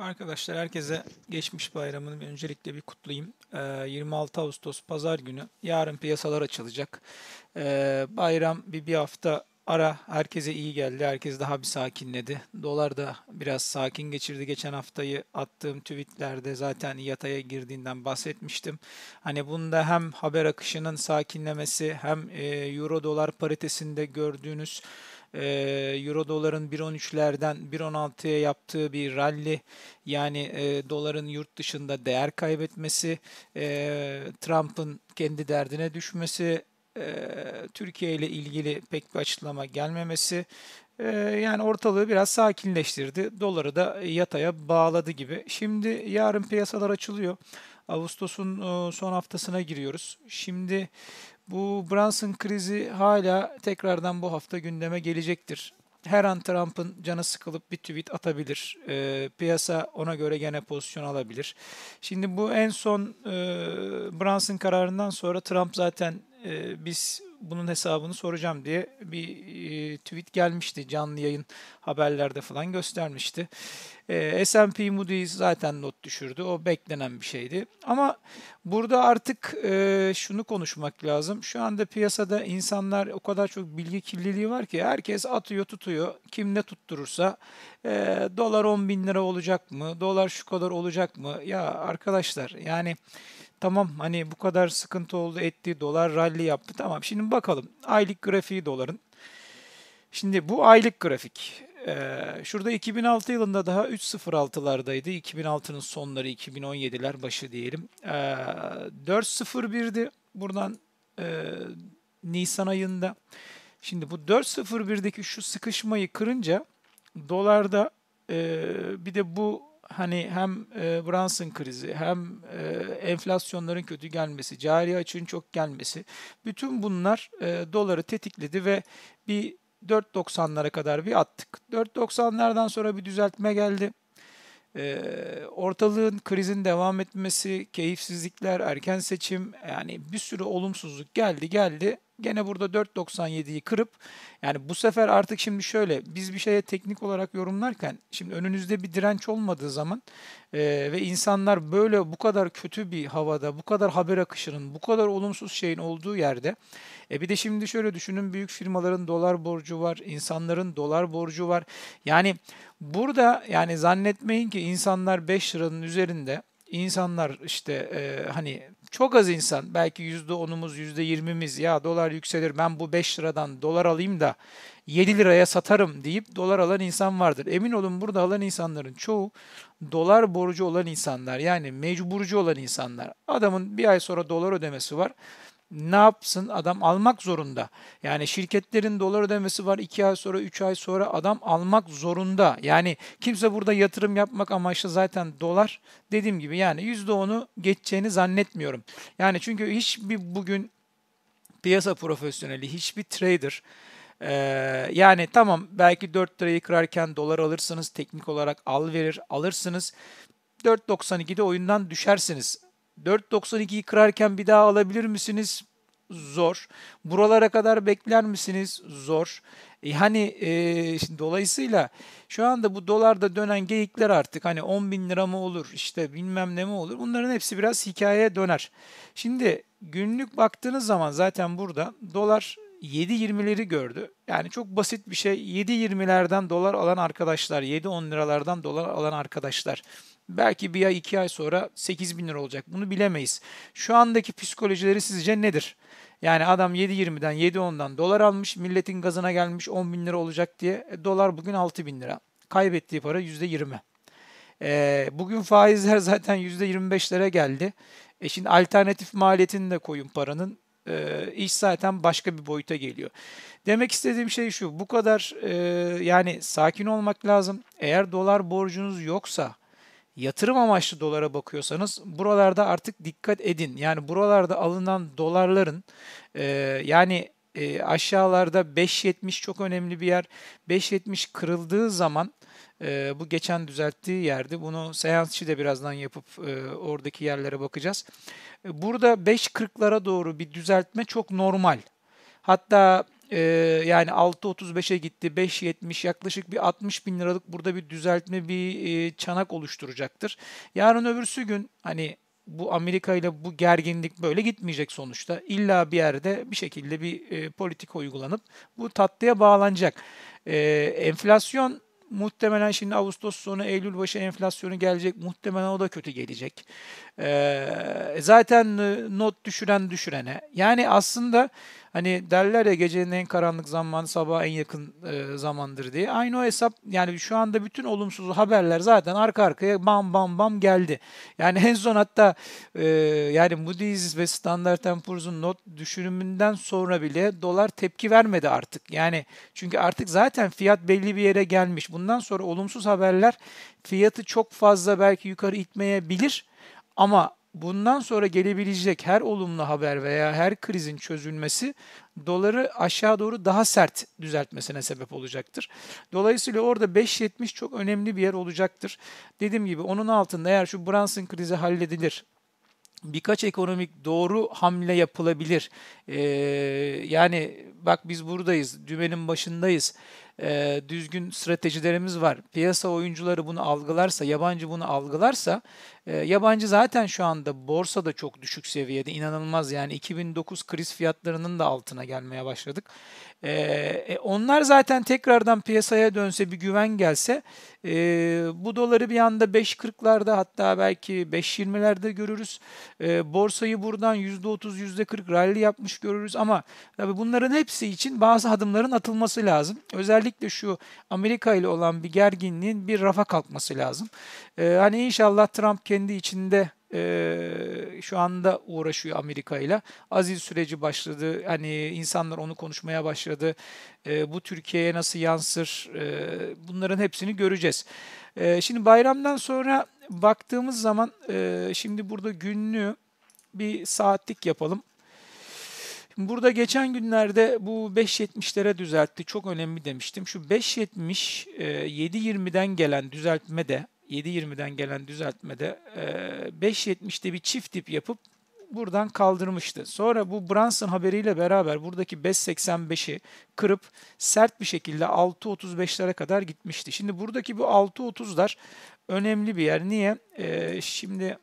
Arkadaşlar herkese geçmiş bayramını öncelikle bir kutlayayım. Ee, 26 Ağustos Pazar günü yarın piyasalar açılacak. Ee, bayram bir bir hafta ara herkese iyi geldi. Herkes daha bir sakinledi. Dolar da biraz sakin geçirdi. Geçen haftayı attığım tweetlerde zaten yataya girdiğinden bahsetmiştim. Hani bunda hem haber akışının sakinlemesi hem e, euro dolar paritesinde gördüğünüz e, Euro doların 1.13'lerden 1.16'ya yaptığı bir rally yani e, doların yurt dışında değer kaybetmesi, e, Trump'ın kendi derdine düşmesi, e, Türkiye ile ilgili pek bir açıklama gelmemesi yani ortalığı biraz sakinleştirdi. Doları da yataya bağladı gibi. Şimdi yarın piyasalar açılıyor. Ağustos'un e, son haftasına giriyoruz. Şimdi bu Brunson krizi hala tekrardan bu hafta gündeme gelecektir. Her an Trump'ın canı sıkılıp bir tweet atabilir. E, piyasa ona göre gene pozisyon alabilir. Şimdi bu en son e, Brunson kararından sonra Trump zaten e, biz bunun hesabını soracağım diye bir e, tweet gelmişti. Canlı yayın haberlerde falan göstermişti. E, S&P Moody's zaten not düşürdü. O beklenen bir şeydi. Ama burada artık e, şunu konuşmak lazım. Şu anda piyasada insanlar o kadar çok bilgi kirliliği var ki herkes atıyor tutuyor. Kim ne tutturursa e, dolar 10 bin lira olacak mı? Dolar şu kadar olacak mı? Ya arkadaşlar yani Tamam hani bu kadar sıkıntı oldu etti dolar rally yaptı tamam şimdi bakalım aylık grafiği doların. Şimdi bu aylık grafik. Ee, şurada 2006 yılında daha 3.06'lardaydı. 2006'nın sonları 2017'ler başı diyelim. Ee, 4.01'di buradan e, Nisan ayında. Şimdi bu 4.01'deki şu sıkışmayı kırınca dolarda e, bir de bu hani hem e, Brunson krizi hem e, enflasyonların kötü gelmesi, cari açığın çok gelmesi bütün bunlar e, doları tetikledi ve bir 4.90'lara kadar bir attık. 4.90'lardan sonra bir düzeltme geldi. E, ortalığın krizin devam etmesi, keyifsizlikler, erken seçim yani bir sürü olumsuzluk geldi geldi Gene burada 4.97'yi kırıp yani bu sefer artık şimdi şöyle biz bir şeye teknik olarak yorumlarken şimdi önünüzde bir direnç olmadığı zaman e, ve insanlar böyle bu kadar kötü bir havada bu kadar haber akışının bu kadar olumsuz şeyin olduğu yerde e bir de şimdi şöyle düşünün büyük firmaların dolar borcu var insanların dolar borcu var. Yani burada yani zannetmeyin ki insanlar 5 liranın üzerinde insanlar işte e, hani çok az insan belki %10'umuz %20'miz ya dolar yükselir ben bu 5 liradan dolar alayım da 7 liraya satarım deyip dolar alan insan vardır. Emin olun burada alan insanların çoğu dolar borcu olan insanlar yani mecburcu olan insanlar. Adamın bir ay sonra dolar ödemesi var ne yapsın? Adam almak zorunda. Yani şirketlerin dolar ödemesi var 2 ay sonra 3 ay sonra adam almak zorunda. Yani kimse burada yatırım yapmak amaçlı zaten dolar dediğim gibi yani %10'u geçeceğini zannetmiyorum. Yani çünkü hiçbir bugün piyasa profesyoneli, hiçbir trader ee, yani tamam belki 4 lirayı kırarken dolar alırsınız teknik olarak al verir alırsınız 4.92'de oyundan düşersiniz 4.92'yi kırarken bir daha alabilir misiniz? Zor. Buralara kadar bekler misiniz? Zor. E hani e, şimdi dolayısıyla şu anda bu dolarda dönen geyikler artık hani 10 bin lira mı olur işte bilmem ne mi olur bunların hepsi biraz hikayeye döner. Şimdi günlük baktığınız zaman zaten burada dolar 7.20'leri gördü. Yani çok basit bir şey. 7.20'lerden dolar alan arkadaşlar, 7-10 liralardan dolar alan arkadaşlar. Belki bir ay iki ay sonra 8 bin lira olacak. Bunu bilemeyiz. Şu andaki psikolojileri sizce nedir? Yani adam 7.20'den 7.10'dan dolar almış. Milletin gazına gelmiş 10 bin lira olacak diye. E, dolar bugün 6 bin lira. Kaybettiği para %20. E, bugün faizler zaten %25'lere geldi. E şimdi alternatif maliyetini de koyun paranın. E, iş zaten başka bir boyuta geliyor. Demek istediğim şey şu. Bu kadar e, yani sakin olmak lazım. Eğer dolar borcunuz yoksa yatırım amaçlı dolara bakıyorsanız buralarda artık dikkat edin. Yani buralarda alınan dolarların e, yani e, aşağılarda 5.70 çok önemli bir yer. 5.70 kırıldığı zaman e, bu geçen düzelttiği yerdi. Bunu seansçı da birazdan yapıp e, oradaki yerlere bakacağız. E, burada 5.40'lara doğru bir düzeltme çok normal. Hatta e, yani 6.35'e gitti, 5.70 yaklaşık bir 60 bin liralık burada bir düzeltme, bir e, çanak oluşturacaktır. Yarın öbürsü gün hani bu Amerika ile bu gerginlik böyle gitmeyecek sonuçta. İlla bir yerde bir şekilde bir e, politika uygulanıp bu tatlıya bağlanacak. E, enflasyon muhtemelen şimdi Ağustos sonu Eylül başı enflasyonu gelecek. Muhtemelen o da kötü gelecek. E, zaten not düşüren düşürene. Yani aslında Hani derler ya gecenin en karanlık zamanı sabah en yakın e, zamandır diye. Aynı o hesap yani şu anda bütün olumsuz haberler zaten arka arkaya bam bam bam geldi. Yani en son hatta e, yani Moody's ve Standard Poor's'un not düşürümünden sonra bile dolar tepki vermedi artık. Yani çünkü artık zaten fiyat belli bir yere gelmiş. Bundan sonra olumsuz haberler fiyatı çok fazla belki yukarı itmeyebilir ama bundan sonra gelebilecek her olumlu haber veya her krizin çözülmesi doları aşağı doğru daha sert düzeltmesine sebep olacaktır. Dolayısıyla orada 5.70 çok önemli bir yer olacaktır. Dediğim gibi onun altında eğer şu Brunson krizi halledilir, birkaç ekonomik doğru hamle yapılabilir. Ee, yani bak biz buradayız, dümenin başındayız e, düzgün stratejilerimiz var. Piyasa oyuncuları bunu algılarsa, yabancı bunu algılarsa, e, yabancı zaten şu anda borsada çok düşük seviyede, inanılmaz yani 2009 kriz fiyatlarının da altına gelmeye başladık. E, e, onlar zaten tekrardan piyasaya dönse, bir güven gelse, e, bu doları bir anda 5.40'larda hatta belki 5.20'lerde görürüz. E, borsayı buradan %30, %40 rally yapmış görürüz ama tabii bunların hepsi için bazı adımların atılması lazım. Özellikle özellikle şu Amerika ile olan bir gerginliğin bir rafa kalkması lazım. Ee, hani inşallah Trump kendi içinde e, şu anda uğraşıyor Amerika ile. Azil süreci başladı. Hani insanlar onu konuşmaya başladı. E, bu Türkiye'ye nasıl yansır? E, bunların hepsini göreceğiz. E, şimdi bayramdan sonra baktığımız zaman e, şimdi burada günlüğü bir saatlik yapalım. Burada geçen günlerde bu 5.70'lere düzeltti. Çok önemli demiştim. Şu 5.70 7.20'den gelen düzeltme de 7.20'den gelen düzeltmede 5.70'te bir çift dip yapıp buradan kaldırmıştı. Sonra bu Brunson haberiyle beraber buradaki 5.85'i kırıp sert bir şekilde 6.35'lere kadar gitmişti. Şimdi buradaki bu 6.30'lar önemli bir yer. Niye? Ee, şimdi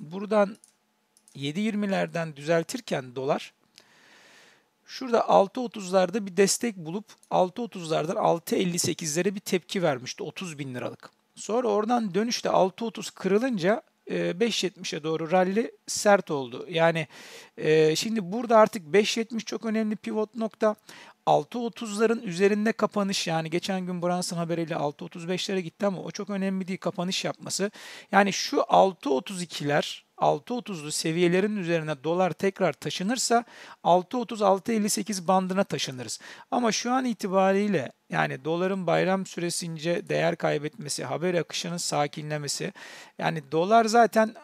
buradan 7.20'lerden düzeltirken dolar şurada 6.30'larda bir destek bulup 6.30'lardan 6.58'lere bir tepki vermişti 30 bin liralık. Sonra oradan dönüşte 6.30 kırılınca 5.70'e doğru rally sert oldu. Yani e, şimdi burada artık 5.70 çok önemli pivot nokta. 6.30'ların üzerinde kapanış yani geçen gün Brunson haberiyle 6.35'lere gitti ama o çok önemli değil kapanış yapması. Yani şu 6.32'ler 6.30'lu seviyelerin üzerine dolar tekrar taşınırsa 6.30-6.58 bandına taşınırız. Ama şu an itibariyle yani doların bayram süresince değer kaybetmesi, haber akışının sakinlemesi yani dolar zaten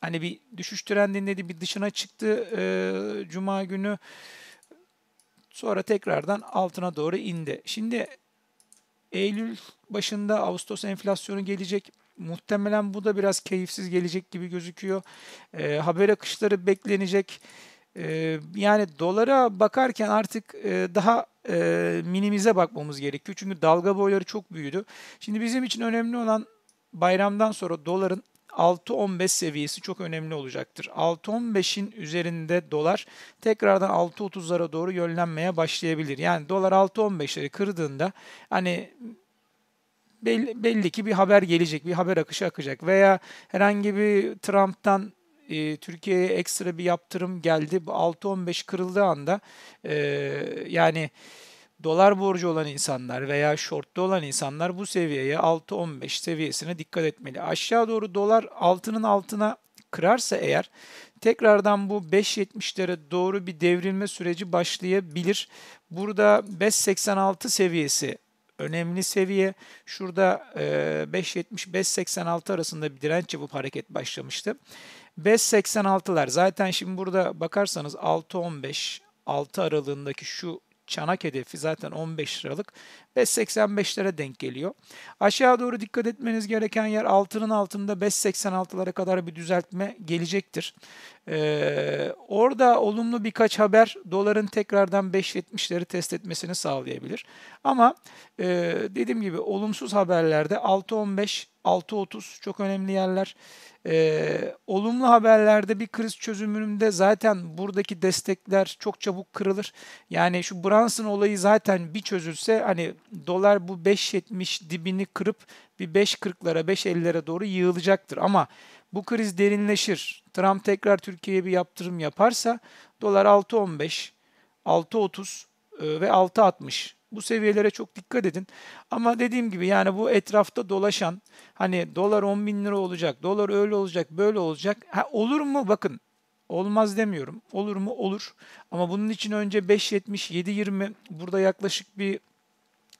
hani bir düşüş trendinde de bir dışına çıktı e, cuma günü Sonra tekrardan altına doğru indi. Şimdi Eylül başında Ağustos enflasyonu gelecek. Muhtemelen bu da biraz keyifsiz gelecek gibi gözüküyor. E, haber akışları beklenecek. E, yani dolara bakarken artık e, daha e, minimize bakmamız gerekiyor. Çünkü dalga boyları çok büyüdü. Şimdi bizim için önemli olan bayramdan sonra doların 6.15 seviyesi çok önemli olacaktır. 6.15'in üzerinde dolar tekrardan 6.30'lara doğru yönlenmeye başlayabilir. Yani dolar 6.15'leri kırdığında hani belli, belli ki bir haber gelecek, bir haber akışı akacak veya herhangi bir Trump'tan e, Türkiye'ye ekstra bir yaptırım geldi. Bu 6.15 kırıldığı anda e, yani dolar borcu olan insanlar veya short'ta olan insanlar bu seviyeye 6-15 seviyesine dikkat etmeli. Aşağı doğru dolar altının altına kırarsa eğer tekrardan bu 5.70'lere doğru bir devrilme süreci başlayabilir. Burada 5.86 seviyesi önemli seviye. Şurada 5.70-5.86 arasında bir direnç yapıp hareket başlamıştı. 5.86'lar zaten şimdi burada bakarsanız 6.15 6 aralığındaki şu çanak hedefi zaten 15 liralık 5.85'lere denk geliyor. Aşağı doğru dikkat etmeniz gereken yer altının altında 5.86'lara kadar bir düzeltme gelecektir. Ee, orada olumlu birkaç haber doların tekrardan 5.70'leri test etmesini sağlayabilir. Ama e, dediğim gibi olumsuz haberlerde 6.15, 6.30 çok önemli yerler. Ee, olumlu haberlerde bir kriz çözümünde zaten buradaki destekler çok çabuk kırılır. Yani şu Brunson olayı zaten bir çözülse hani dolar bu 5.70 dibini kırıp bir 5.40'lara 5.50'lere doğru yığılacaktır. Ama bu kriz derinleşir. Trump tekrar Türkiye'ye bir yaptırım yaparsa dolar 6.15, 6.30 e, ve 6.60 bu seviyelere çok dikkat edin. Ama dediğim gibi yani bu etrafta dolaşan hani dolar 10 bin lira olacak, dolar öyle olacak, böyle olacak. Ha, olur mu? Bakın olmaz demiyorum. Olur mu? Olur. Ama bunun için önce 5.70, 7.20 burada yaklaşık bir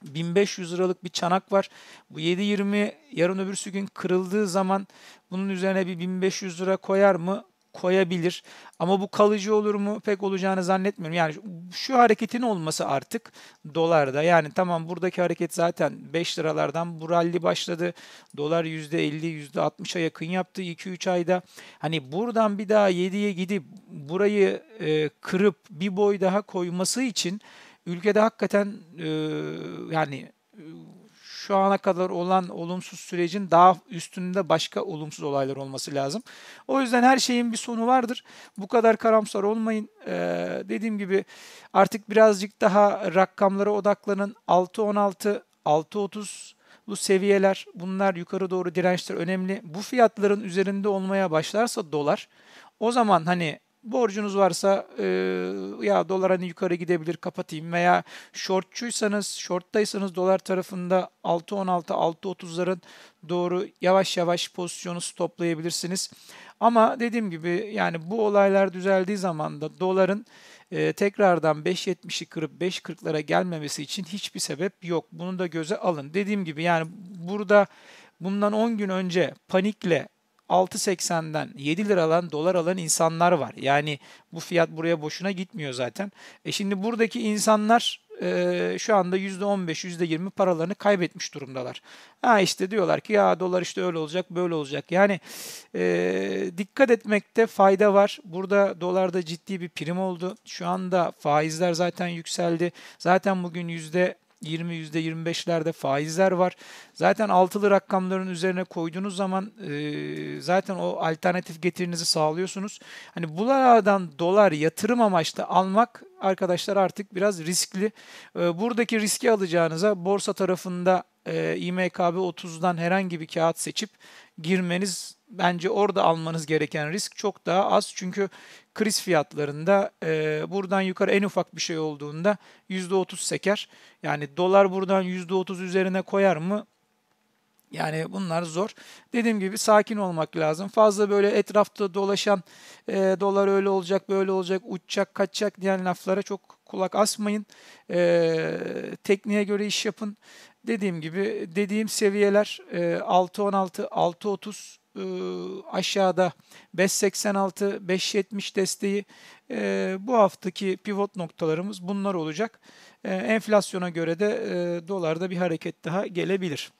1500 liralık bir çanak var. Bu 7.20 yarın öbürsü gün kırıldığı zaman bunun üzerine bir 1500 lira koyar mı? Koyabilir. Ama bu kalıcı olur mu pek olacağını zannetmiyorum. Yani şu hareketin olması artık dolarda. Yani tamam buradaki hareket zaten 5 liralardan bu rally başladı. Dolar %50, %60'a yakın yaptı 2-3 ayda. Hani buradan bir daha 7'ye gidip burayı e, kırıp bir boy daha koyması için ülkede hakikaten e, yani e, şu ana kadar olan olumsuz sürecin daha üstünde başka olumsuz olaylar olması lazım. O yüzden her şeyin bir sonu vardır. Bu kadar karamsar olmayın. Ee, dediğim gibi artık birazcık daha rakamlara odaklanın. 6.16, 6.30 bu seviyeler bunlar yukarı doğru dirençler önemli. Bu fiyatların üzerinde olmaya başlarsa dolar o zaman hani borcunuz varsa e, ya dolar hani yukarı gidebilir kapatayım veya shortçuysanız shorttaysanız dolar tarafında 6.16 6.30'ların doğru yavaş yavaş pozisyonu stoplayabilirsiniz. Ama dediğim gibi yani bu olaylar düzeldiği zaman da doların e, tekrardan 5.70'i kırıp 5.40'lara gelmemesi için hiçbir sebep yok. Bunu da göze alın. Dediğim gibi yani burada bundan 10 gün önce panikle 6.80'den 7 lira alan dolar alan insanlar var. Yani bu fiyat buraya boşuna gitmiyor zaten. E şimdi buradaki insanlar e, şu anda %15, %20 paralarını kaybetmiş durumdalar. Ha işte diyorlar ki ya dolar işte öyle olacak, böyle olacak. Yani e, dikkat etmekte fayda var. Burada dolarda ciddi bir prim oldu. Şu anda faizler zaten yükseldi. Zaten bugün yüzde %20, %25'lerde faizler var. Zaten altılı rakamların üzerine koyduğunuz zaman e, zaten o alternatif getirinizi sağlıyorsunuz. Hani bunlardan dolar yatırım amaçlı almak arkadaşlar artık biraz riskli. E, buradaki riski alacağınıza borsa tarafında e, İMKB 30'dan herhangi bir kağıt seçip girmeniz bence orada almanız gereken risk çok daha az. Çünkü kriz fiyatlarında e, buradan yukarı en ufak bir şey olduğunda %30 seker. Yani dolar buradan %30 üzerine koyar mı? Yani bunlar zor. Dediğim gibi sakin olmak lazım. Fazla böyle etrafta dolaşan e, dolar öyle olacak, böyle olacak, uçacak, kaçacak diyen laflara çok kulak asmayın. E, tekniğe göre iş yapın. Dediğim gibi dediğim seviyeler e, 6.16, 6.30 e, aşağıda 5.86, 5.70 desteği e, bu haftaki pivot noktalarımız bunlar olacak. E, enflasyona göre de e, dolarda bir hareket daha gelebilir.